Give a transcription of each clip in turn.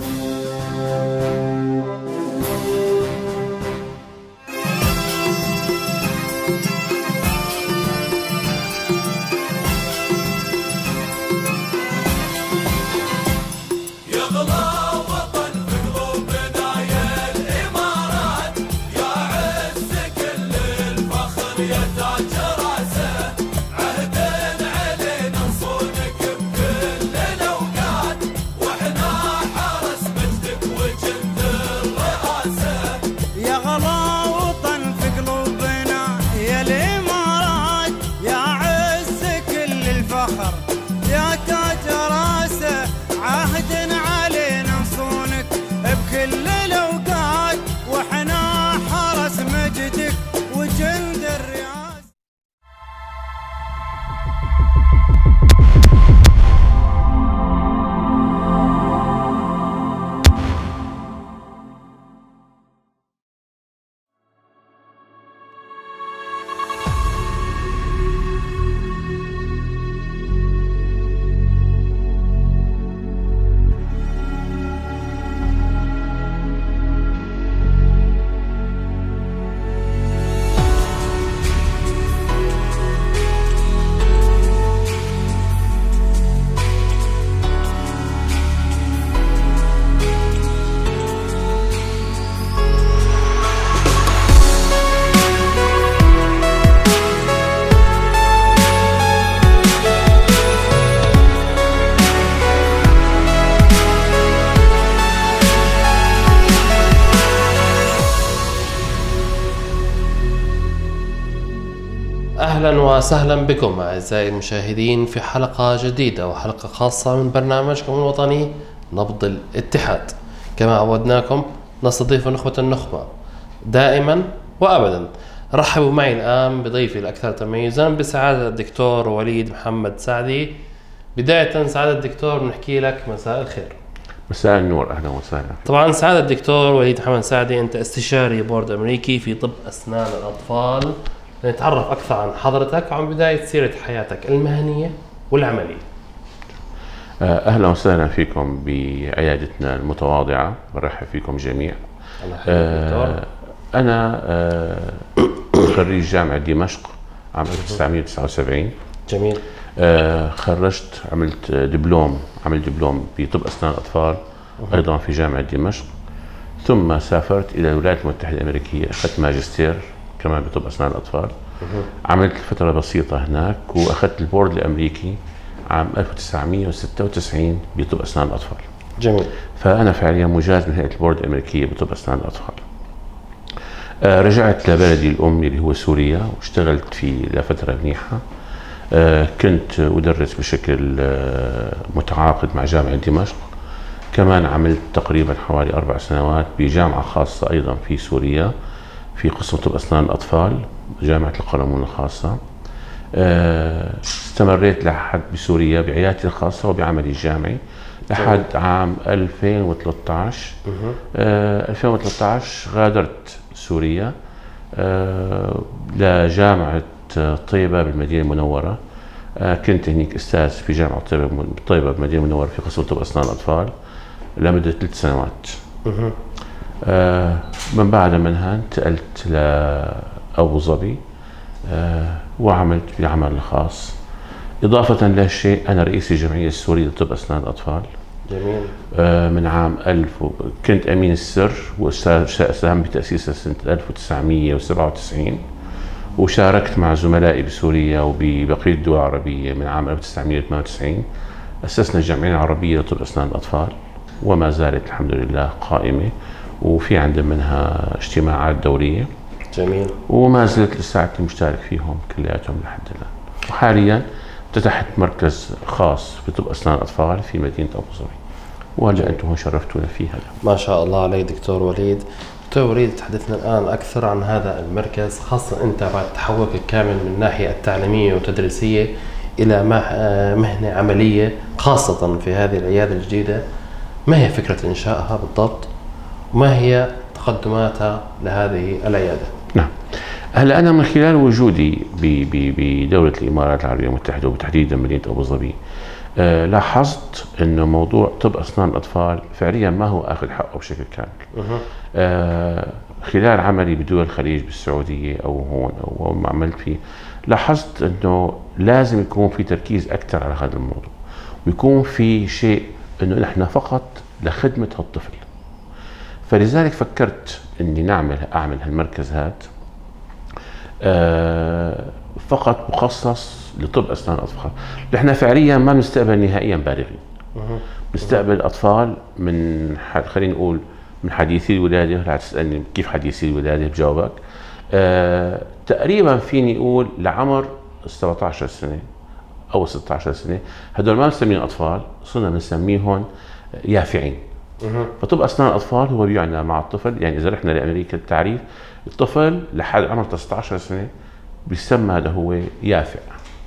أهلا وسهلا بكم أعزائي المشاهدين في حلقة جديدة وحلقة خاصة من برنامجكم الوطني نبض الاتحاد. كما عودناكم نستضيف نخبة النخبة دائما وابدا. رحبوا معي الآن بضيفي الأكثر تميزا بسعادة الدكتور وليد محمد سعدي. بداية سعادة الدكتور بنحكي لك مساء الخير. مساء النور أهلا وسهلا. طبعا سعادة الدكتور وليد محمد سعدي أنت استشاري بورد أمريكي في طب أسنان الأطفال. نتعرف أكثر عن حضرتك وعن بداية سيرة حياتك المهنية والعملية. آه، أهلا وسهلا فيكم بعيادتنا المتواضعة برحب فيكم جميع. الله آه أنا آه خريج جامعة دمشق عام 1979 جميل. آه خرجت عملت دبلوم عملت دبلوم بطب أسنان الاطفال أيضا في جامعة دمشق. ثم سافرت إلى الولايات المتحدة الأمريكية أخذت ماجستير. كمان بطب أسنان الأطفال. عملت فترة بسيطة هناك وأخذت البورد الأمريكي عام 1996 بطب أسنان الأطفال. جميل. فأنا فعليا مجاز من هيئة البورد الأمريكية بطب أسنان الأطفال. آه رجعت لبلدي الأم اللي هو سوريا واشتغلت فيه لفتره منيحة. آه كنت أدرس بشكل آه متعاقد مع جامعة دمشق. كمان عملت تقريبا حوالي أربع سنوات بجامعة خاصة أيضا في سوريا. في قسم طب اسنان الأطفال جامعة القلمون الخاصة. استمريت لحد بسوريا بعيادتي الخاصة وبعملي الجامعي لحد عام 2013 2013 غادرت سوريا لجامعة طيبة بالمدينة المنورة. كنت هناك أستاذ في جامعة طيبة طيبة بالمدينة المنورة في قسم طب اسنان الأطفال لمدة ثلاث سنوات. آه من بعد منها انتقلت لأبو ظبي آه وعملت بعمل الخاص إضافة لهالشيء أنا رئيس الجمعية السورية لطب أسنان الأطفال جميل. آه من عام 1000 و... كنت أمين السر وساهم بتأسيسها سنة 1997 وشاركت مع زملائي بسوريا وببقية الدول العربية من عام 1998 أسسنا الجمعية العربية لطب أسنان الأطفال وما زالت الحمد لله قائمة. وفي عندنا منها اجتماعات دورية. جميل. وما زلت لساعتي مشترك فيهم كلياتهم لحد الآن. وحاليا فتحت مركز خاص في طب أسنان الأطفال في مدينة أبو ظبي. وهلا أنتم هون شرفتونا فيها ما شاء الله عليك دكتور وليد. دكتور وليد تحدثنا الآن أكثر عن هذا المركز خاصة أنت بعد تحولك الكامل من الناحية التعليمية والتدريسية إلى مهنة عملية خاصة في هذه العيادة الجديدة. ما هي فكرة إنشائها بالضبط؟ وما هي تقدماتها لهذه العيادة؟ نعم. هلا أنا من خلال وجودي بدولة الإمارات العربية المتحدة وتحديدا مدينة أبو ظبي آه، لاحظت انه موضوع طب أسنان الأطفال فعليا ما هو آخذ حقه بشكل كامل آه، خلال عملي بدول الخليج بالسعودية أو هون أو ما عملت فيه لاحظت إنه لازم يكون في تركيز أكثر على هذا الموضوع ويكون في شيء إنه نحن فقط لخدمة هالطفل فلذلك فكرت إني نعمل أعمل هالمركز هذا آه، فقط مخصص لطب أسنان الأطفال. نحن فعليا ما بنستقبل نهائيا بالغين. بنستقبل أطفال من خلينا نقول من حديثي الولادة. رح تسألني كيف حديثي الولادة بجاوبك آه تقريبا فيني أقول لعمر 17 سنة أو 16 سنة. هدول ما بنسميهم أطفال صرنا بنسميهم يافعين. فطب أسنان الأطفال هو بيعنى مع الطفل. يعني إذا رحنا لأمريكا التعريف الطفل لحد عمر 16 سنة بيسمى هذا هو يافع.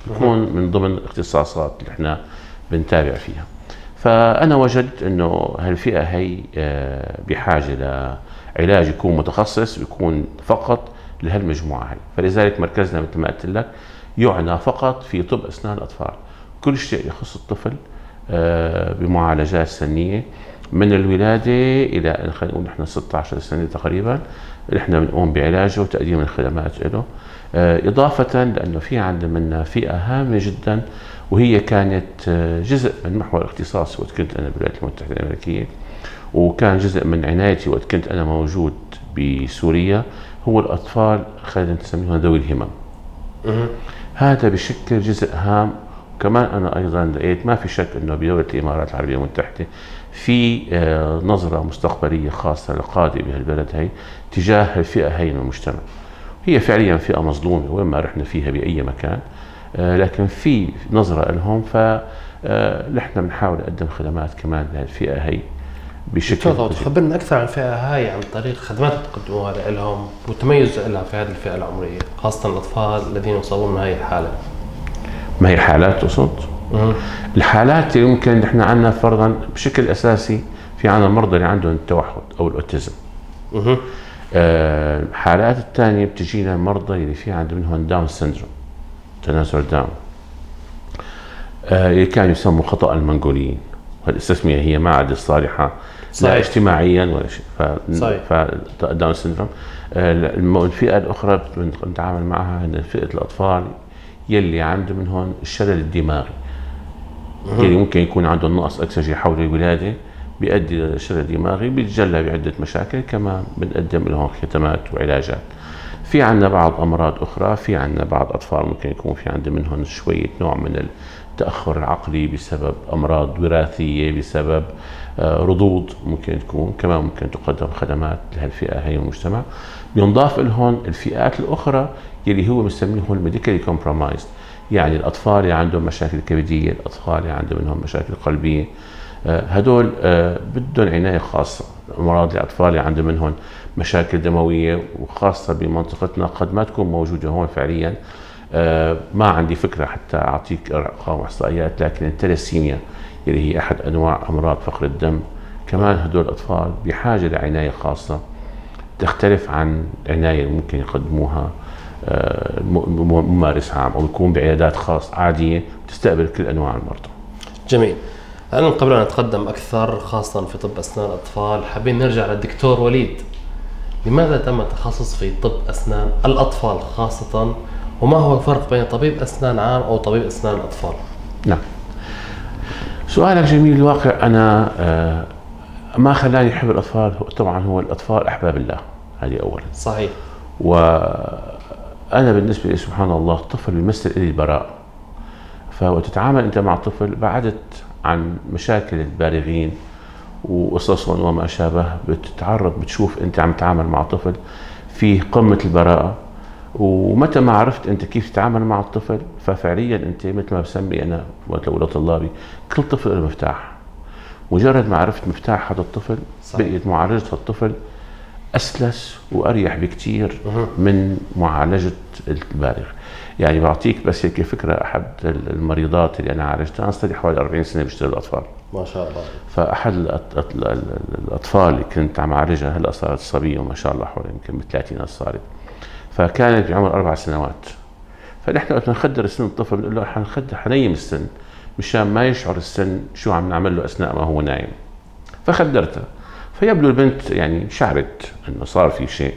بيكون من ضمن الاختصاصات اللي إحنا بنتابع فيها. فأنا وجدت إنه هالفئة هي آه، بحاجة لعلاج يكون متخصص ويكون فقط لهالمجموعة هي فلذلك مركزنا مثل ما قلت لك يعنى فقط في طب أسنان الأطفال. كل شيء يخص الطفل آه، بمعالجات سنية من الولادة إلى خلينا نقول نحن 16 سنة تقريبا نحن بنقوم بعلاجه وتقديم الخدمات له آه، إضافة لأنه في عندنا فئة هامة جدا وهي كانت آه، جزء من محور اختصاصي وقت كنت أنا بالولايات المتحدة الأمريكية وكان جزء من عنايتي وقت كنت أنا موجود بسوريا هو الأطفال خلينا نسميهم ذوي الهمم. هذا بشكل جزء هام وكمان أنا أيضا لقيت ما في شك أنه بدوله الإمارات العربية المتحده في آه، نظرة مستقبلية خاصة للقاده بهالبلد هي تجاه الفئة هي من المجتمع. هي فعليا فئة مظلومة وين ما رحنا فيها بأي مكان آه، لكن في نظرة لهم ف آه، نحن بنحاول نقدم خدمات كمان للفئه هي بشكل تفضل تخبرنا أكثر عن الفئه هاي عن طريق خدمات تقدموها لهم والتميز لها في هذه الفئة العمرية خاصة الأطفال الذين يصابون من هاي الحالة. ما هي حالات تقصد؟ الحالات اللي ممكن نحن عندنا فرضا بشكل أساسي في عندنا المرضى اللي عندهم التوحد أو ال autism. آه الحالات الثانية بتجينا مرضى اللي في عندهم منهم Down syndrome تناذر داون. آه اللي كانوا يسموا خطأ المنغوليين. والتسميه هي ما عاد الصالحه صحيح. لا اجتماعيا ولا شيء. ف صحيح. ف Down syndrome. آه الفئة الأخرى بنتعامل معها فئة الأطفال. يلي عنده من هون الشلل الدماغي. يلي ممكن يكون عنده نقص أكسجين حول الولادة بيؤدي للشلل الدماغي بيتجلى بعدة مشاكل كمان بنقدم لهم خدمات وعلاجات. في عندنا بعض أمراض أخرى في عندنا بعض أطفال ممكن يكون في عندنا منهم شوية نوع من التأخر العقلي بسبب أمراض وراثية بسبب آه، رضوض ممكن تكون كمان ممكن تقدم خدمات لهالفئة هي المجتمع. بينضاف لهم الفئات الأخرى يلي هو بنسميهم ال medically compromised. يعني الأطفال اللي عندهم مشاكل كبدية الأطفال اللي عندهم منهم مشاكل قلبية آه، هدول آه، بدهم عناية خاصة. أمراض الأطفال اللي عندهم منهم مشاكل دموية وخاصة بمنطقتنا قد ما تكون موجودة هون فعليا. آه، ما عندي فكرة حتى أعطيك أرقام واحصائيات لكن التلسيميا اللي هي أحد أنواع أمراض فقر الدم كمان هدول الأطفال بحاجة لعناية خاصة تختلف عن اللي ممكن يقدموها ممارس عام أو يكون بعيادات خاص عادية تستقبل كل أنواع المرضى. جميل. الان قبل ان نتقدم أكثر خاصة في طب أسنان الأطفال حابين نرجع للدكتور وليد. لماذا تم التخصص في طب أسنان الأطفال خاصة وما هو الفرق بين طبيب أسنان عام أو طبيب أسنان الأطفال؟ نعم. سؤالك جميل الواقع أنا آه، ما خلاني أحب الأطفال طبعا هو الأطفال أحباب الله هذه اولا. صحيح. و أنا بالنسبة لي سبحان الله الطفل بيمثل لي البراء. فوتتعامل أنت مع طفل بعدت عن مشاكل البالغين وقصصهم وما شابه بتتعرض بتشوف أنت عم تتعامل مع طفل في قمة البراءة. ومتى ما عرفت أنت كيف تتعامل مع الطفل ففعليا أنت مثل ما بسمي أنا وقت لو طلابي كل طفل له مفتاح. مجرد ما عرفت مفتاح هذا الطفل بقيت معالجة الطفل أسلس وأريح بكثير من معالجة البالغ يعني بعطيك بس هيك فكرة أحد المريضات اللي أنا عالجتها. أنا حوالي 40 سنة بشتغل الأطفال. ما شاء الله. فأحد الأطفال اللي كنت عم اعالجها هلأ صارت صبية وما شاء الله حوالي يمكن بالثلاثينات صارت. فكانت بعمر أربع سنوات. فنحن وقت نخدر سن الطفل بنقول له حنخدر حنيم السن. مشان ما يشعر السن شو عم نعمل له أثناء ما هو نايم. فخدرتها. فيبدو البنت يعني شعرت إنه صار في شيء.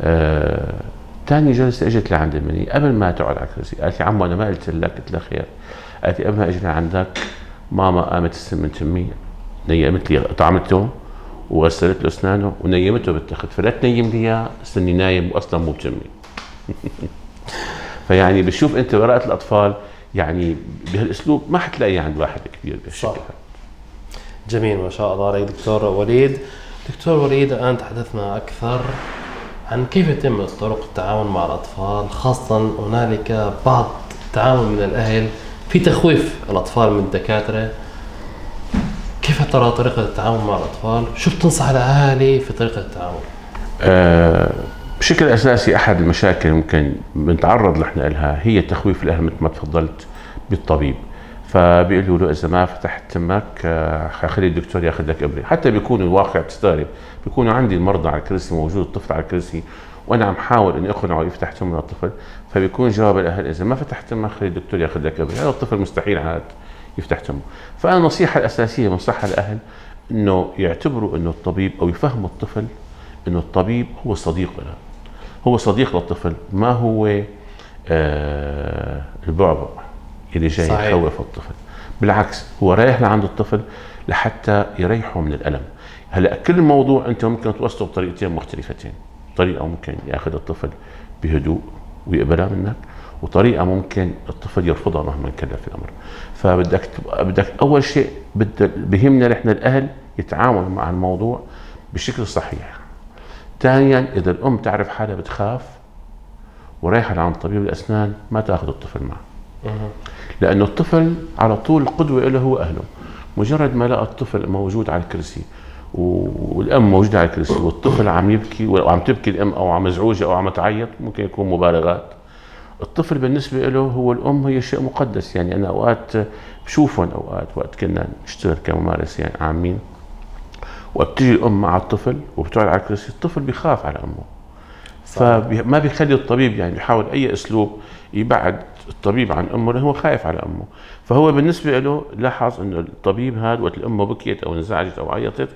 آه ثاني جلسة إجت لعند مني قبل ما تقعد على الكرسي قالت لي عمو أنا ما قلت لك قلت لها خير. قالت لي قبل ما إجي لعندك ماما قامت السن من تمي نيمت لي طعمته وغسلت له أسنانه ونيمته بالتخت. فلا تنيم لي اياه استني نايم واصلا مو بتمي. فيعني بشوف أنت براءة الأطفال يعني بهالأسلوب ما حتلاقيه عند واحد كبير صح. جميل ما شاء الله. عليك دكتور وليد؟ دكتور وليد الآن تحدثنا أكثر عن كيف يتم طرق التعامل مع الأطفال خاصة هنالك بعض التعامل من الأهل في تخويف الأطفال من الدكاترة. كيف ترى طريقة التعامل مع الأطفال؟ شو بتنصح الأهالي في طريقة التعامل أه بشكل أساسي أحد المشاكل ممكن بنتعرض نحن لها هي تخويف الأهل مثل ما تفضلت بالطبيب. فبيقولوا له إذا ما فتحت تمك آه، خلي الدكتور ياخذ لك إبرة. حتى بيكون الواقع بتستغرب. بيكونوا عندي المرضى على الكرسي موجود الطفل على الكرسي وأنا عم حاول إني أقنعه يفتح تم الطفل فبيكون جواب الأهل إذا ما فتحت تمك خلي الدكتور ياخذ لك إبرة. هذا الطفل مستحيل عاد يفتح تمه فأنا النصيحة الأساسية بنصحها الأهل إنه يعتبروا إنه الطبيب أو يفهموا الطفل إنه الطبيب هو صديق له. هو صديق للطفل ما هو آه البعبع. اللي جاي صحيح. يخوف الطفل. بالعكس هو رايح لعند الطفل لحتى يريحه من الألم. هلا كل موضوع أنت ممكن توصله بطريقتين مختلفتين. طريقة ممكن يأخذ الطفل بهدوء ويقبلها منك وطريقة ممكن الطفل يرفضها مهما كلف الأمر. فبدك بدك أول شيء بهمنا نحن الأهل يتعاملوا مع الموضوع بشكل صحيح. ثانيا إذا الأم تعرف حالها بتخاف ورايحة لعند طبيب الأسنان ما تأخذ الطفل معه. لأنه الطفل على طول القدوه له هو اهله مجرد ما لقى الطفل موجود على الكرسي والأم موجودة على الكرسي والطفل عم يبكي وعم تبكي الأم أو عم مزعوجة أو عم تعيط ممكن يكون مبالغات. الطفل بالنسبة له هو الأم هي شيء مقدس. يعني أنا أوقات بشوفهم أوقات وقت كنا نشتغل كممارس يعني عامين وقت بتيجي الأم مع الطفل وبتقعد على الكرسي الطفل بيخاف على أمه. فما بيخلي الطبيب يعني بيحاول أي أسلوب يبعد الطبيب عن أمه لأنه هو خايف على أمه. فهو بالنسبة له لاحظ إنه الطبيب هذا وقت الأم بكيت أو انزعجت أو عيطت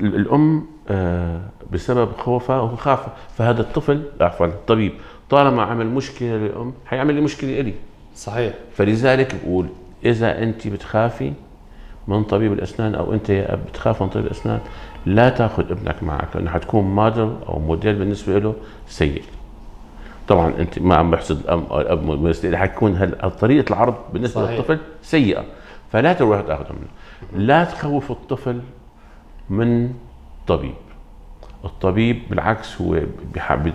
الأم آه، بسبب خوفها هو خاف. فهذا الطفل عفوا الطبيب طالما عمل مشكلة للأم حيعمل لي مشكلة لي صحيح. فلذلك بقول إذا أنت بتخافي من طبيب الأسنان أو أنت يا اب بتخاف من طبيب الأسنان لا تأخذ ابنك معك لأنه حتكون موديل أو موديل بالنسبة له سيء. طبعا أنت ما عم بحسد الام أو الاب حتكون طريقة العرض بالنسبة صحيح. للطفل سيئة. فلا تروح تاخذه منه. لا تخوف الطفل من طبيب. الطبيب بالعكس هو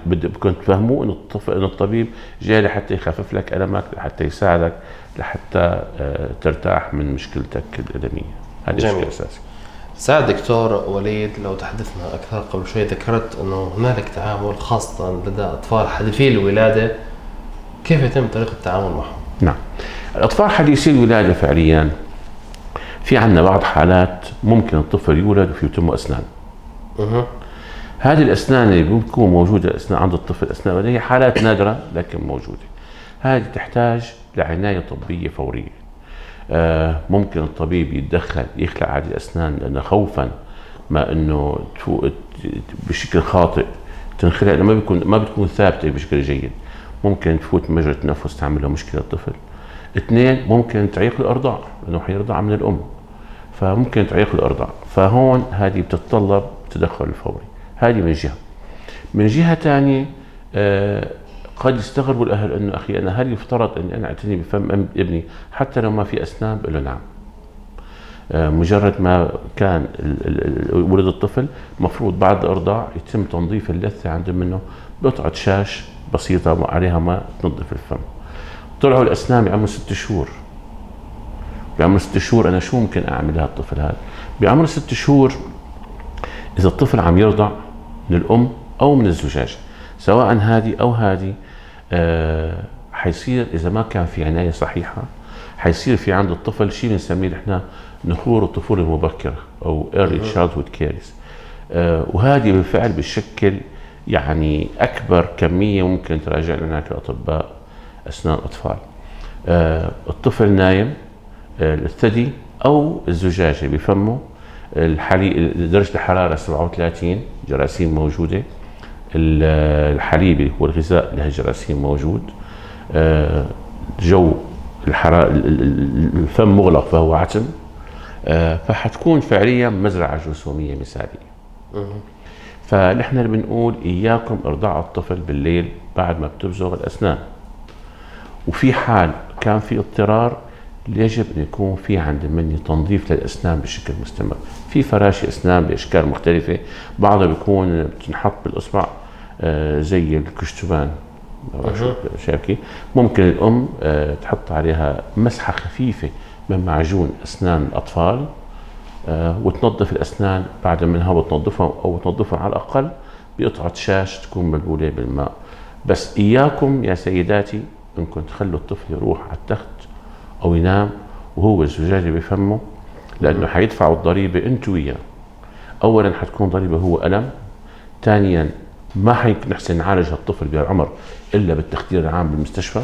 بدكم تفهموا إنه الطفل إنه الطبيب جاي لحتى يخفف لك ألمك لحتى يساعدك لحتى آه، ترتاح من مشكلتك الالميه هذا الشيء الأساسي. سعد دكتور وليد لو تحدثنا أكثر قبل شوي ذكرت إنه هنالك تعامل خاصة لدى أطفال حديثي الولادة كيف يتم طريقة التعامل معهم؟ نعم الأطفال حديثي الولادة فعليا في عندنا بعض حالات ممكن الطفل يولد وفي يتم اسنان. أها هذه الأسنان اللي بتكون موجودة اسنان عند الطفل أثناء هي حالات نادرة لكن موجودة. هذه تحتاج لعناية طبية فورية. آه ممكن الطبيب يتدخل يخلع هذه الأسنان لأنه خوفا ما إنه بشكل خاطئ تنخلع ما بيكون ما بتكون ثابتة بشكل جيد. ممكن تفوت مجرى التنفس تعمل له مشكلة الطفل. اثنين ممكن تعيق الأرضاع لأنه حيرضع من الأم. فممكن تعيق الأرضاع، فهون هذه بتتطلب تدخل الفوري. هذه من جهة من جهة ثانية آه قد يستغربوا الأهل أنه أخي أنا هل يفترض أني أنا أعتني بفم ابني؟ حتى لو ما في أسنان بقول له نعم. آه مجرد ما كان ولد الطفل مفروض بعد الأرضاع يتم تنظيف اللثة عنده منه بقطعة شاش بسيطة عليها ماء تنظف الفم. طلعوا الأسنان بعمر ست شهور. بعمر ست شهور أنا شو ممكن أعمل لهذا الطفل هذا؟ بعمر ست شهور إذا الطفل عم يرضع من الأم أو من الزجاج سواء هذه أو هذه حيصير إذا ما كان في عناية صحيحة حيصير في عند الطفل شيء بنسميه نحن نخور الطفولة المبكرة أو early childhood caries آه وهذه بالفعل بتشكل يعني أكبر كمية ممكن تراجع لنا كأطباء اسنان اطفال آه، الطفل نايم آه، الثدي أو الزجاجة بفمه الحليب درجة الحرارة 37 جراثيم موجودة. الحليب اللي هو الغذاء لهالجراثيم موجود. آه، جو الفم مغلق فهو عتم. آه، فحتكون فعليا مزرعة جرثوميه مثالية. فنحن اللي بنقول إياكم إرضاع الطفل بالليل بعد ما بتبزغ الأسنان. وفي حال كان في اضطرار يجب أن يكون في عند المني تنظيف للأسنان بشكل مستمر. في فراشي أسنان بأشكال مختلفة بعضها بيكون بتنحط بالإصبع آه، زي الكشتبان شايف كيف؟ ممكن الأم آه، تحط عليها مسحة خفيفة من معجون أسنان الأطفال آه، وتنظف الأسنان بعد منها وتنظفها أو تنظفها على الأقل بقطعة شاش تكون مبلوله بالماء. بس إياكم يا سيداتي إنكم تخلوا الطفل يروح على التخت أو ينام وهو الزجاجة بفمه لأنه حيدفعوا الضريبة انت وياه. اولا حتكون ضريبة هو ألم ثانيا ما حيمكن نحسن نعالج هالطفل بهالعمر إلا بالتخدير العام بالمستشفى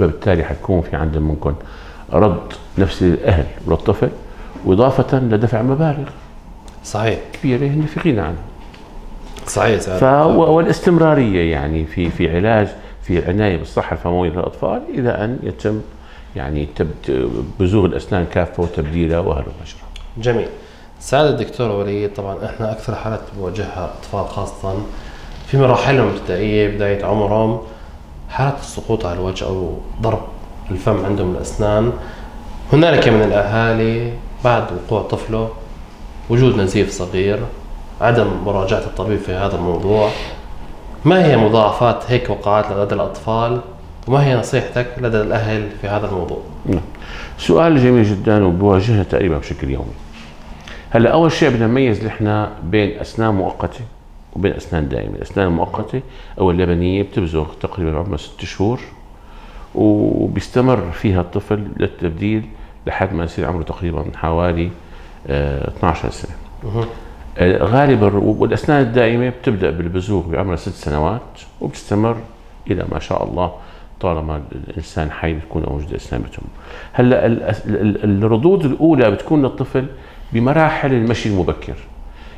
وبالتالي حيكون في عندنا منكم رد نفسي للأهل وللطفل وإضافة لدفع مبالغ صحيح كبيرة هن في غنى عنها صحيح. ف والإستمرارية يعني في في علاج في العنايه بالصحة الفموية للأطفال إلى أن يتم يعني تب- بزوغ الأسنان كافة وتبديلها مجرى. جميل سعادة الدكتور وليد طبعا إحنا أكثر حالات بنواجهها أطفال خاصة في مراحلهم الابتدائية بداية عمرهم حالات السقوط على الوجه أو ضرب الفم عندهم الاسنان هنالك من الأهالي بعد وقوع طفله وجود نزيف صغير عدم مراجعة الطبيب في هذا الموضوع ما هي مضاعفات هيك وقعات لدى الأطفال وما هي نصيحتك لدى الأهل في هذا الموضوع؟ نعم. سؤال جميل جدا وبواجهنا تقريبا بشكل يومي. هلا أول شيء بدنا نميز نحن بين أسنان مؤقتة وبين اسنان دائمه، الأسنان المؤقتة أو اللبنية بتبزغ تقريبا عمرها ست شهور وبيستمر فيها الطفل للتبديل لحد ما يصير عمره تقريبا حوالي آه، 12 سنة. آه، غالبا والأسنان الدائمة بتبدأ بالبزوغ بعمر ست سنوات وبتستمر إلى ما شاء الله طالما الإنسان حي بتكون موجوده اسنان بتم. هلأ ال- ال- ال- الردود الأولى بتكون للطفل بمراحل المشي المبكر.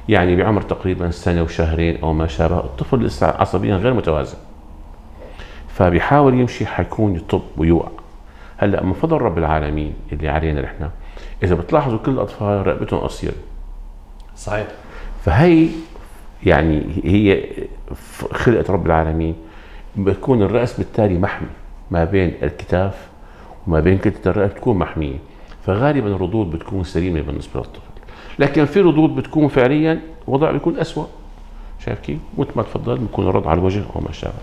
يعني بعمر تقريبا سنة وشهرين أو ما شابه، الطفل لسه عصبيا غير متوازن. فبيحاول يمشي حيكون يطب ويوقع. هلأ من فضل رب العالمين اللي علينا نحن إذا بتلاحظوا كل الأطفال رقبتهم قصيرة. صحيح فهي يعني هي خلقة رب العالمين بيكون الرأس بالتالي محمي ما بين الكتاف وما بين كتلة الرأس بتكون محمية فغالبا الردود بتكون سليمة بالنسبة للطفل لكن في ردود بتكون فعليا وضع بيكون أسوأ. شايف كيف؟ مثل ما تفضل بيكون الرد على الوجه أو ما شابه.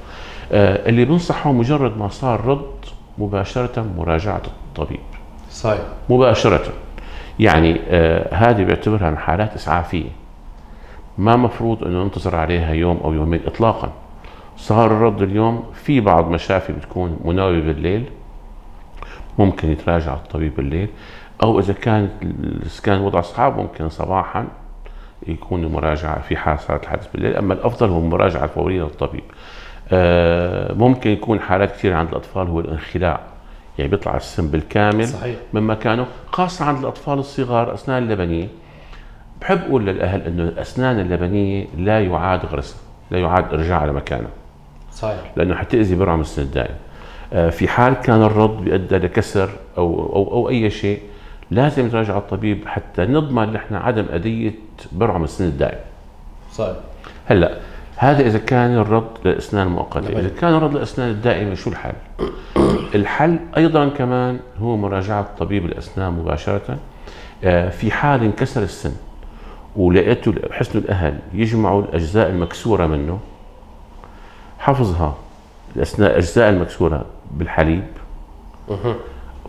آه اللي بنصحه مجرد ما صار رد مباشرة مراجعة الطبيب. صحيح. مباشرة. يعني آه هذه بيعتبرها من حالات إسعافية. ما مفروض أنه ننتظر عليها يوم أو يومين إطلاقا. صار الرد اليوم في بعض مشافي بتكون مناوبة بالليل. ممكن يتراجع الطبيب بالليل. أو إذا كان كان وضع صعب ممكن صباحا يكون المراجعة في حال صارت الحادث بالليل. أما الأفضل هو المراجعة الفورية للطبيب. آه ممكن يكون حالات كثير عند الأطفال هو الانخلاع يعني بيطلع السم بالكامل صحيح. من مكانه خاصة عند الأطفال الصغار أسنان اللبنية بحب أقول للأهل أنه الأسنان اللبنية لا يعاد غرسها لا يعاد إرجاعها لمكانها. صحيح. لأنه حتأذي برعم السن الدائم. آه، في حال كان الرد بيؤدى لكسر أو, أو, أو أي شيء لازم يتراجع الطبيب حتى نضمن نحن عدم أذية برعم السن الدائم. صحيح. هلأ هذا إذا كان الرد للأسنان المؤقتة، جميل. إذا كان الرد للأسنان الدائمة شو الحل؟ الحل أيضا كمان هو مراجعة طبيب الأسنان مباشرة. آه، في حال انكسر السن ولقيته حسن الأهل يجمعوا الأجزاء المكسورة منه حفظها. الأسنان الأجزاء المكسورة بالحليب.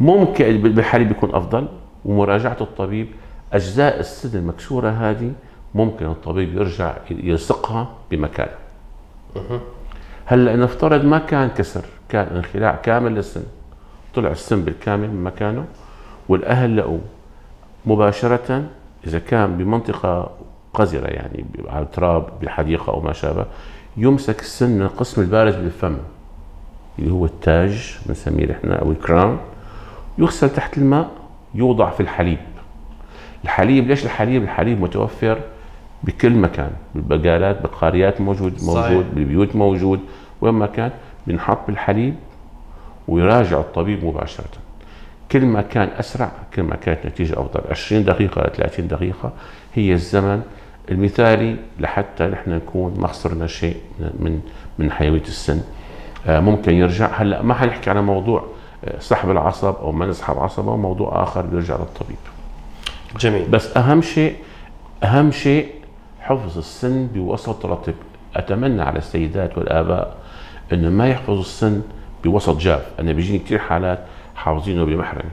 ممكن بالحليب يكون أفضل. ومراجعة الطبيب أجزاء السن المكسورة هذه ممكن الطبيب يرجع يلصقها بمكانها هلا نفترض ما كان كسر كان انخلاع كامل للسن طلع السن بالكامل من مكانه؟ والأهل لقوه مباشرة إذا كان بمنطقة قذرة يعني على التراب بالحديقه أو ما شابه يمسك السن من القسم البارز بالفم اللي هو التاج بنسميه إحنا أو الكراون يغسل تحت الماء يوضع في الحليب. الحليب ليش الحليب؟ الحليب متوفر بكل مكان بالبقالات بقاريات موجود موجود صحيح. بالبيوت موجود. وين ما كان بنحط بالحليب ويراجع الطبيب مباشرة. كل ما كان أسرع كل ما كانت نتيجة أفضل. 20 دقيقة إلى 30 دقيقة هي الزمن المثالي لحتى نحن نكون ما خسرنا شيء من من حيوية السن. آه، ممكن يرجع. هلأ ما حنحكي على موضوع سحب العصب أو ما نسحب عصبه موضوع آخر بيرجع للطبيب. جميل. بس أهم شيء أهم شيء حفظ السن بوسط رطب. أتمنى على السيدات والآباء انه ما يحفظوا السن بوسط جاف. أنا بيجيني كثير حالات حافظينه بمحرمة.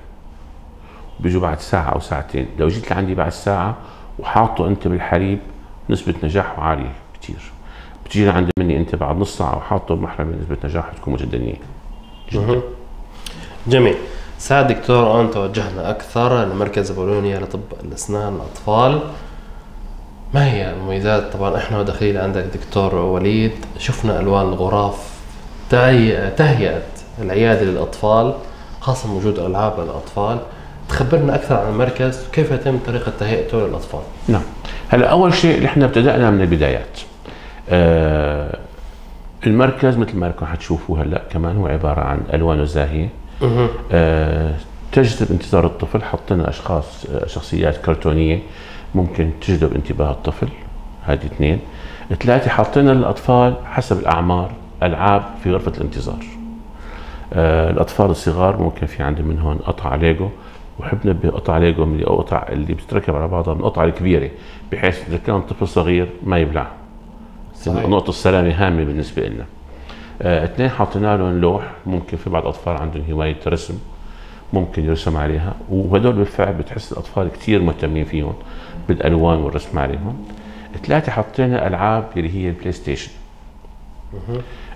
بيجوا بعد ساعة أو ساعتين. لو جيت لعندي بعد ساعة وحاطه أنت بالحليب نسبة نجاحه عالية كثير بتجي لعند مني أنت بعد نص ساعة وحاطه بمحرمة نسبة نجاحه تكون مجدنيه مهم. جميل. سعد دكتور الآن توجهنا أكثر. لمركز بولونيا لطب الأسنان الأطفال. ما هي المميزات؟ طبعا إحنا داخلين عندك دكتور وليد. شفنا ألوان الغرف تهيئة العيادة للأطفال خاصة وجود ألعاب للأطفال تخبرنا أكثر عن المركز وكيف يتم طريقة تهيئته للأطفال. نعم. هلا أول شيء نحن ابتدأنا من البدايات. آه المركز مثل ما راح تشوفوا هلا كمان هو عبارة عن ألوانه زاهيه تجذب انتظار الطفل حطينا أشخاص آه شخصيات كرتونية ممكن تجذب انتباه الطفل. هذه اثنين. ثلاثة حطينا للاطفال حسب الأعمار ألعاب في غرفة الانتظار. آه الأطفال الصغار ممكن في عندي منهم قطع ليجو. وحب نبه قطع ليجو من أو قطع اللي بتتركب على بعضها من القطع الكبيرة بحيث إذا كان طفل صغير ما يبلع. نقطة السلامة هامة بالنسبة لنا آه، اثنين حطينا لهم لوح ممكن في بعض الأطفال عندهم هواية رسم ممكن يرسم عليها وهدول بالفعل بتحس الأطفال كثير مهتمين فيهم بالألوان والرسم عليهم. ثلاثة حطينا ألعاب اللي هي ال PlayStation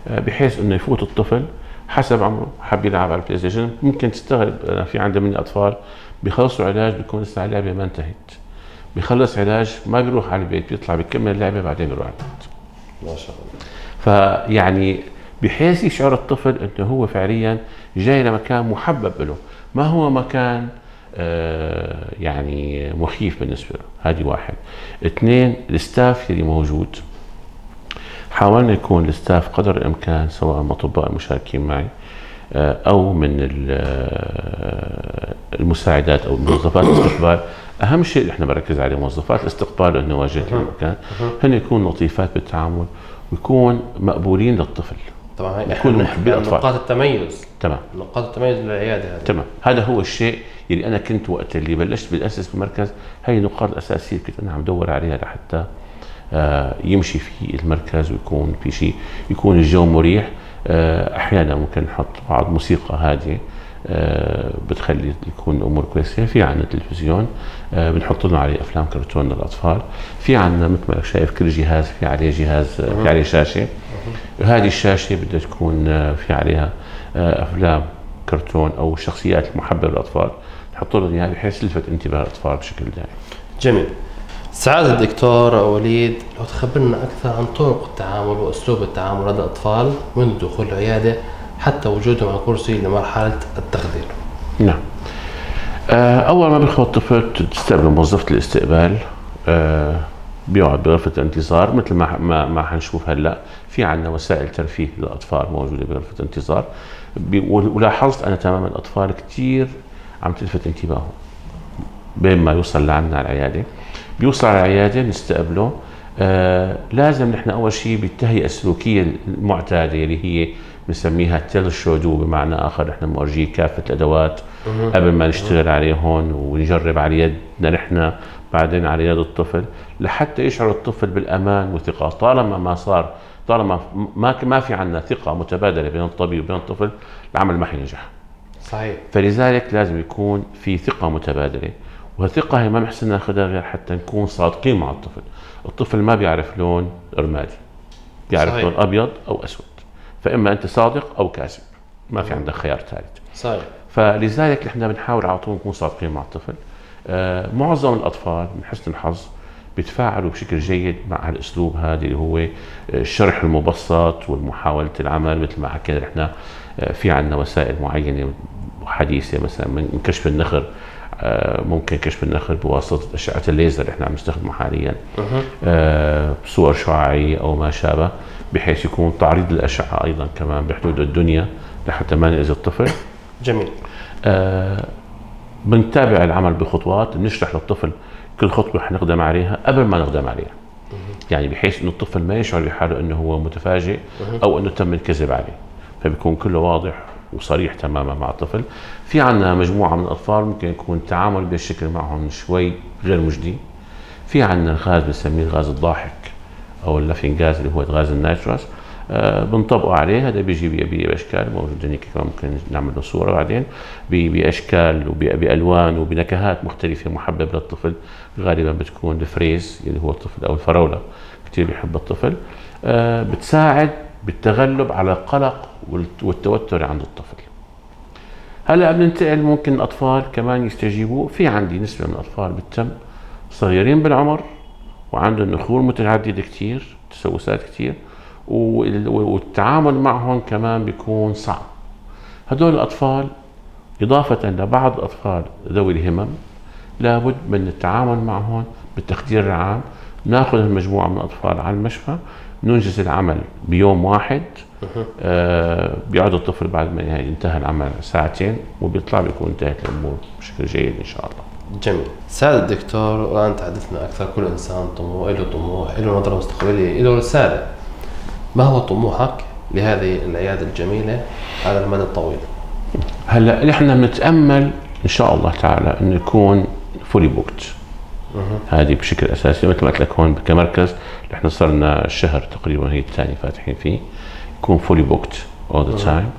آه، بحيث إنه يفوت الطفل حسب عمره حب يلعب على ال PlayStation ممكن تستغرب أنا في عندي مني اطفال بيخلصوا علاج بيكون لسه اللعبة ما انتهت. بيخلص علاج ما بيروح على البيت بيطلع بيكمل اللعبة بعدين بيروح على البيت. ما شاء الله. فيعني بحيث يشعر الطفل أنه هو فعليا جاي لمكان محبب له. ما هو مكان آه، يعني مخيف بالنسبة له؟ هذه واحد. اثنين ال staff اللي موجود. حاولنا يكون ال staff قدر الإمكان سواء من أطباء المشاركين معي آه، أو من آه، المساعدات أو موظفات الاستقبال أهم شيء إحنا بنركز عليه موظفات الاستقبال إنه واجهه المكان. هن يكونوا لطيفات بالتعامل ويكون مقبولين للطفل. طبعا نحكي عن أطفال. نقاط التميز. تمام. نقاط التميز للعيادة هذه. تمام. هذا هو الشيء اللي أنا كنت وقت اللي بلشت بالأسس بالمركز هي النقاط الاساسيه كنت أنا عم دور عليها لحتى آه، يمشي في المركز ويكون في شيء يكون الجو مريح. آه، أحيانا ممكن نحط بعض موسيقى هادية. آه، بتخلي يكون الأمور كويسة. في عندنا تلفزيون آه، بنحط لنا عليه أفلام كرتون للأطفال. في عندنا مثل ما شايف كل جهاز في عليه جهاز آه، في عليه شاشة. هذه الشاشة بدها تكون آه، في عليها آه، أفلام كرتون أو شخصيات محببه للأطفال. نحط لهم إياها بحيث يلفت انتباه الأطفال بشكل دائم. جميل. سعادة الدكتور وليد لو تخبرنا أكثر عن طرق التعامل وأسلوب التعامل لدى الأطفال منذ دخول العيادة؟ حتى وجودهم على كرسي لمرحلة التخدير نعم. آه، اول ما بيدخل الطفل تستقبل موظفة الاستقبال. آه، بيقعد بغرفة الانتظار مثل ما ما ما حنشوف هلأ. في عندنا وسائل ترفيه للأطفال موجودة بغرفة الانتظار ولاحظت أنا تماما الأطفال كثير عم تلفت انتباههم. بين ما يوصل لعنا على العيادة. بيوصل على العيادة بنستقبله آه لازم نحن أول شيء بالتهيئه السلوكيه المعتادة اللي هي بنسميها تيل شو دو بمعنى آخر نحن بنورجيه كافة الأدوات. قبل ما نشتغل عليهم ونجرب على يدنا نحن بعدين على يد الطفل لحتى يشعر الطفل بالأمان والثقة. طالما ما صار طالما ما ما في عندنا ثقة متبادلة بين الطبيب وبين الطفل العمل ما حينجح. صحيح. فلذلك لازم يكون في ثقة متبادلة والثقة هي ما بنحسن ناخذها غير حتى نكون صادقين مع الطفل. الطفل ما بيعرف لون رمادي بيعرف صحيح. لون أبيض أو أسود. فإما أنت صادق أو كاذب. ما في عندك خيار ثالث. صحيح. فلذلك نحن بنحاول على طول نكون صادقين مع الطفل. آه معظم الأطفال من حسن الحظ بيتفاعلوا بشكل جيد مع هالأسلوب هذا اللي هو الشرح المبسط والمحاولة العمل مثل ما حكينا إحنا في عندنا وسائل معينة حديثة مثلا من كشف النخر. آه، ممكن كشف النخل بواسطة أشعة الليزر اللي إحنا عم نستخدمه حاليا. أه صور شعاعية أو ما شابه. بحيث يكون تعريض الأشعة أيضا كمان بحدود الدنيا لحتى ما نأذي الطفل. جميل. أه بنتابع العمل بخطوات بنشرح للطفل كل خطوة حنقدم عليها قبل ما نقدم عليها. يعني بحيث إنه الطفل ما يشعر بحاله إنه هو متفاجئ أو إنه تم الكذب عليه. فبيكون كله واضح وصريح تماما مع الطفل. في عندنا مجموعة من الأطفال ممكن يكون التعامل بالشكل معهم شوي غير مجدي. في عندنا غاز بنسميه الغاز الضاحك. أو اللافين غاز اللي هو غاز النيتروس آه بنطبقه عليه. هذا بيجي بأشكال موجود هنيك كمان ممكن نعمل له صورة بعدين؟ بأشكال وبالوان وبنكهات مختلفة محببة للطفل. غالبا بتكون الفريز اللي هو الطفل أو الفراولة. كثير بيحب الطفل. آه بتساعد بالتغلب على القلق والتوتر عند الطفل. هلأ بننتقل. ممكن الأطفال كمان يستجيبوا. في عندي نسبة من الأطفال بالتم صغيرين بالعمر. وعندهم نخور متعددة كثير تسوسات كثير والتعامل معهم كمان بيكون صعب. هدول الأطفال إضافة لبعض الاطفال ذوي الهمم لابد من التعامل معهم بالتخدير العام. نأخذ المجموعة من الأطفال على المشفى ننجز العمل بيوم واحد. آه بيقعد الطفل بعد ما ينتهي العمل ساعتين وبيطلع بيكون انتهت الأمور بشكل جيد إن شاء الله. جميل. سعادة الدكتور والآن تحدثنا أكثر كل إنسان طموح له طموح له نظرة مستقبلية له رسالة. ما هو طموحك لهذه العيادة الجميلة على المدى الطويل؟ هلأ نحن بنتامل إن شاء الله تعالى انه يكون fully booked هذه بشكل أساسي مثل ما قلت لك هون كمركز نحن صار لنا شهر تقريبا هي الثاني فاتحين فيه يكون fully booked all the time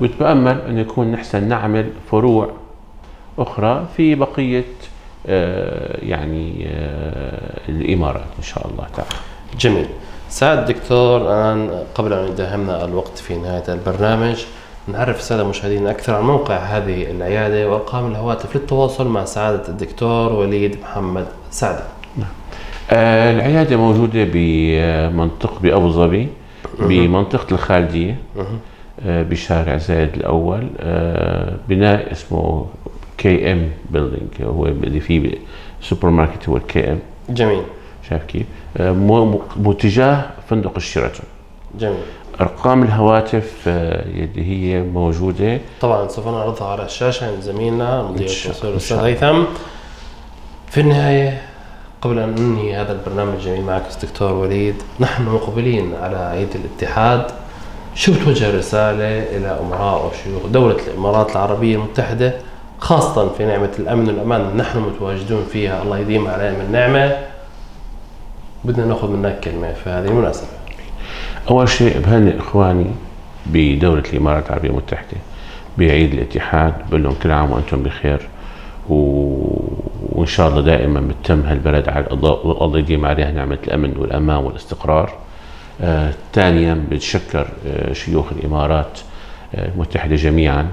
ونتأمل انه يكون نحسن نعمل فروع أخرى في بقية آه يعني آه الإمارات إن شاء الله تعالى. جميل. سعادة الدكتور الآن قبل أن يداهمنا الوقت في نهاية البرنامج نعرف السادة المشاهدين أكثر عن موقع هذه العيادة وأرقام الهواتف للتواصل مع سعادة الدكتور وليد محمد سعدي نعم. آه العيادة موجودة بمنطقة بأبو ظبي بمنطقة الخالدية بشارع زايد الأول بناء اسمه KM building هو اللي فيه سوبر ماركت هو ال KM جميل. شايف كيف؟ آه متجاه فندق الشيراتون. جميل. أرقام الهواتف اللي هي موجودة. طبعا سوف نعرضها على الشاشة عند زميلنا مدير الأستاذ هيثم. في النهاية قبل أن ننهي هذا البرنامج الجميل معك دكتور وليد نحن مقبلين على عيد الاتحاد. شو بتوجه رساله إلى أمراء وشيوخ دولة الإمارات العربية المتحدة؟ خاصة في نعمة الأمن والأمان نحن متواجدون فيها. الله يديم علينا من نعمة بدنا نأخذ منك كلمة في هذه المناسبة. أول شيء بهنئ إخواني بدولة الإمارات العربية المتحدة بعيد الاتحاد بقول لهم كل عام وأنتم بخير و... وإن شاء الله دائما بتم هالبلد على الله يديم عليها نعمة الأمن والأمان والاستقرار. آه، ثانيا بتشكر آه، شيوخ الإمارات آه، المتحدة جميعا.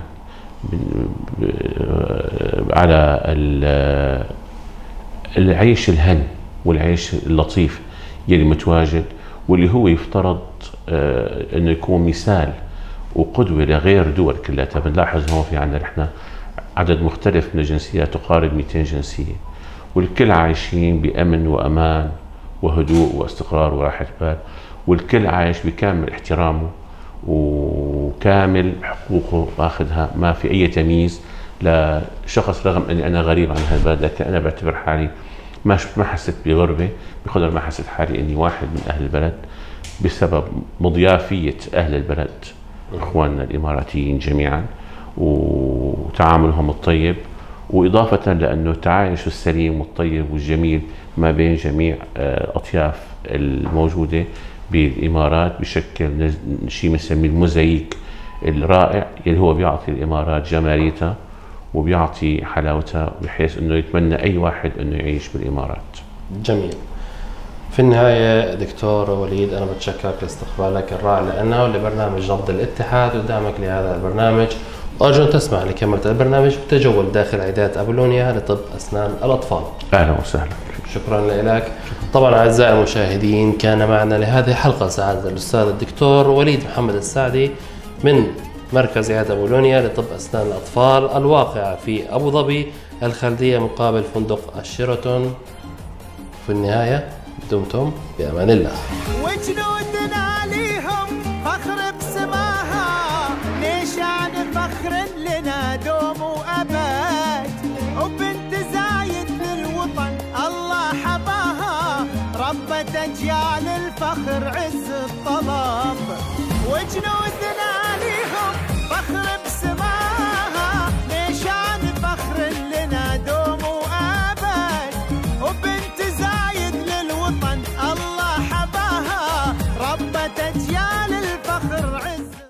على العيش الهن والعيش اللطيف يلي متواجد واللي هو يفترض آه، انه يكون مثال وقدوة لغير دول كلها بنلاحظ هون في عندنا نحن عدد مختلف من الجنسيات تقارب 200 جنسية والكل عايشين بأمن وأمان وهدوء واستقرار وراحة بال والكل عايش بكامل احترامه وكامل حقوقه واخذها ما في أي تمييز. لشخص رغم أني أنا غريب عن هالبلد لكن أنا بعتبر حالي ما ما حسيت بغربة بقدر ما حسيت حالي أني واحد من أهل البلد بسبب مضيافية أهل البلد إخواننا الإماراتيين جميعا وتعاملهم الطيب وإضافة لأنه التعايش السليم والطيب والجميل ما بين جميع آه، الموجودة بالإمارات بشكل شيء بنسميه الموزايك. الرائع اللي هو بيعطي الإمارات جماليتها وبيعطي حلاوتها بحيث إنه يتمنى أي واحد إنه يعيش بالإمارات. جميل. في النهاية دكتور وليد أنا بتشكرك لاستقبالك الرائع لنا ولبرنامج نبض الاتحاد ودعمك لهذا البرنامج. وأرجو أن تسمع لكاميرا البرنامج بتجول داخل عيادات أبولونيا لطب أسنان الأطفال. أهلا وسهلا. شكرا لك. طبعا أعزائي المشاهدين كان معنا لهذه الحلقة سعادة الأستاذ الدكتور وليد محمد السعدي. من مركز عيادة أبولونيا لطب أسنان الأطفال الواقعة في أبو ظبي الخلدية مقابل فندق الشيراتون. في النهاية دمتم بأمان الله. وجنودنا ليهم فخر بسماها. ليشان فخر لنا دوم وأبد. وبنت زايد للوطن الله حباها الفخر عز الطلب. وجنودنا